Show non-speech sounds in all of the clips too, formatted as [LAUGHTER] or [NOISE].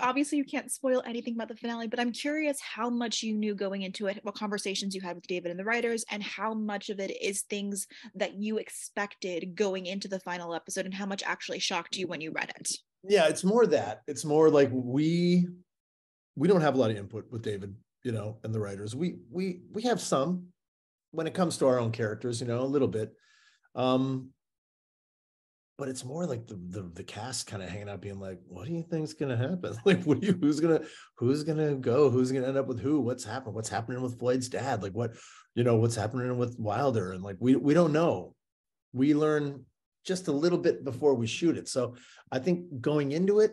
obviously you can't spoil anything about the finale, but I'm curious how much you knew going into it, what conversations you had with David and the writers, and how much of it is things that you expected going into the final episode, and how much actually shocked you when you read it. Yeah, it's more that. It's more like we we don't have a lot of input with David, you know, and the writers. We we we have some when it comes to our own characters, you know, a little bit. Um, but it's more like the the, the cast kind of hanging out being like what do you think's going to happen? [LAUGHS] Like what you, who's going to who's to go? Who's going to end up with who? What's happening what's happening with floyd's dad? Like what you know what's happening with wilder? And like we we don't know. We learn just a little bit before we shoot it. So i think going into it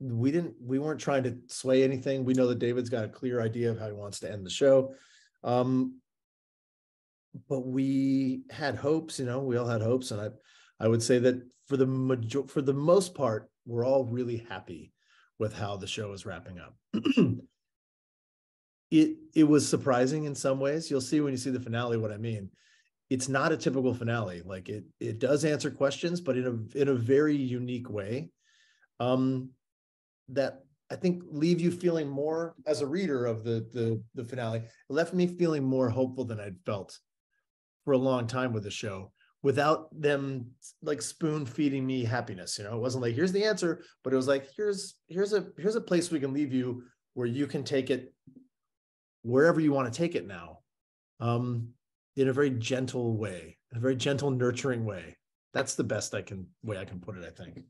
we didn't we weren't trying to sway anything. We know that david's got a clear idea of how he wants to end the show. Um but we had hopes you know we all had hopes and i I would say that for the major, for the most part, we're all really happy with how the show is wrapping up. [CLEARS THROAT] it it was surprising in some ways. You'll see when you see the finale what I mean. It's not a typical finale. Like it it does answer questions, but in a in a very unique way. Um, that I think leave you feeling more as a reader of the the the finale. It left me feeling more hopeful than I'd felt for a long time with the show without them like spoon feeding me happiness you know? It wasn't like here's the answer but it was like here's here's a here's a place we can leave you where you can take it wherever you want to take it now um in a very gentle way in a very gentle nurturing way. That's the best i can way i can put it i think